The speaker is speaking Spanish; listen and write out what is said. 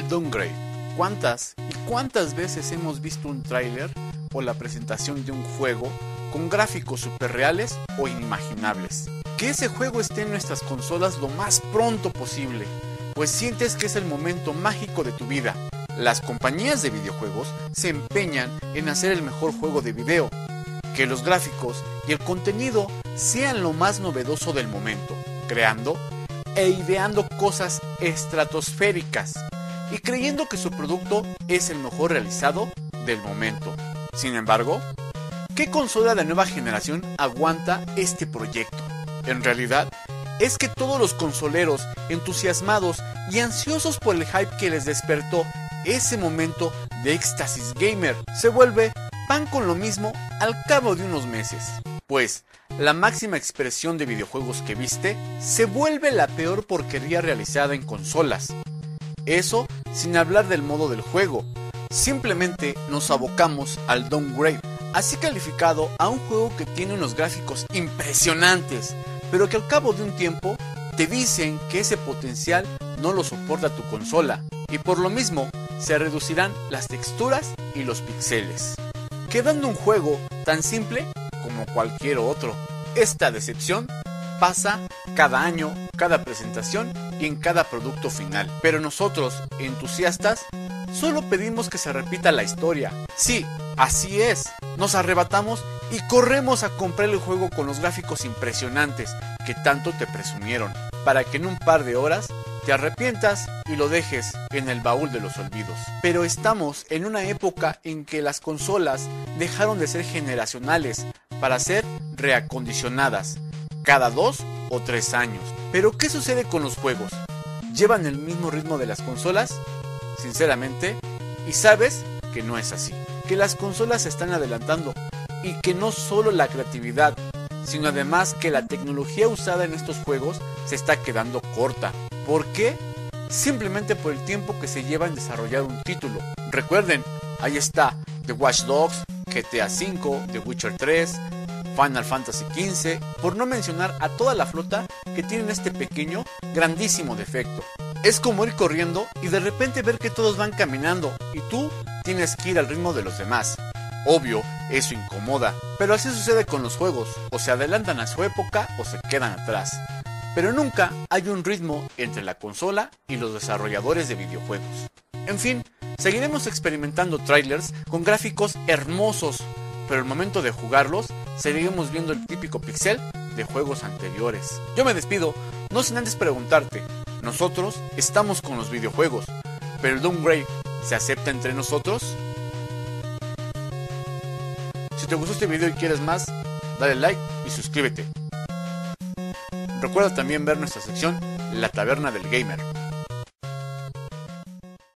Downgrade. ¿Cuántas y cuántas veces hemos visto un tráiler o la presentación de un juego con gráficos super reales o inimaginables? Que ese juego esté en nuestras consolas lo más pronto posible, pues sientes que es el momento mágico de tu vida. Las compañías de videojuegos se empeñan en hacer el mejor juego de video, que los gráficos y el contenido sean lo más novedoso del momento, creando e ideando cosas estratosféricas y creyendo que su producto es el mejor realizado del momento. Sin embargo, ¿qué consola de nueva generación aguanta este proyecto? En realidad, es que todos los consoleros entusiasmados y ansiosos por el hype que les despertó ese momento de éxtasis gamer se vuelve pan con lo mismo al cabo de unos meses. Pues la máxima expresión de videojuegos que viste se vuelve la peor porquería realizada en consolas. Eso sin hablar del modo del juego. Simplemente nos abocamos al downgrade, así calificado a un juego que tiene unos gráficos impresionantes, pero que al cabo de un tiempo te dicen que ese potencial no lo soporta tu consola, y por lo mismo se reducirán las texturas y los píxeles, quedando un juego tan simple como cualquier otro. Esta decepción pasa cada año, cada presentación y en cada producto final. Pero nosotros, entusiastas, solo pedimos que se repita la historia. Sí, así es. Nos arrebatamos y corremos a comprar el juego con los gráficos impresionantes que tanto te presumieron, para que en un par de horas te arrepientas y lo dejes en el baúl de los olvidos. Pero estamos en una época en que las consolas dejaron de ser generacionales para ser reacondicionadas cada dos o tres años. Pero ¿qué sucede con los juegos? ¿Llevan el mismo ritmo de las consolas? Sinceramente, y sabes que no es así. Que las consolas se están adelantando y que no solo la creatividad, sino además que la tecnología usada en estos juegos se está quedando corta. ¿Por qué? Simplemente por el tiempo que se lleva en desarrollar un título. Recuerden, ahí está The Watch Dogs, GTA V, The Witcher 3, Final Fantasy XV, por no mencionar a toda la flota que tienen este pequeño, grandísimo defecto. Es como ir corriendo y de repente ver que todos van caminando y tú tienes que ir al ritmo de los demás. Obvio, eso incomoda, pero así sucede con los juegos, o se adelantan a su época o se quedan atrás. Pero nunca hay un ritmo entre la consola y los desarrolladores de videojuegos. En fin, seguiremos experimentando trailers con gráficos hermosos, pero el momento de jugarlos seguiremos viendo el típico pixel de juegos anteriores. Yo me despido, no sin antes preguntarte, nosotros estamos con los videojuegos, pero el downgrade se acepta entre nosotros? Si te gustó este video y quieres más, dale like y suscríbete. Recuerda también ver nuestra sección La Taberna del Gamer,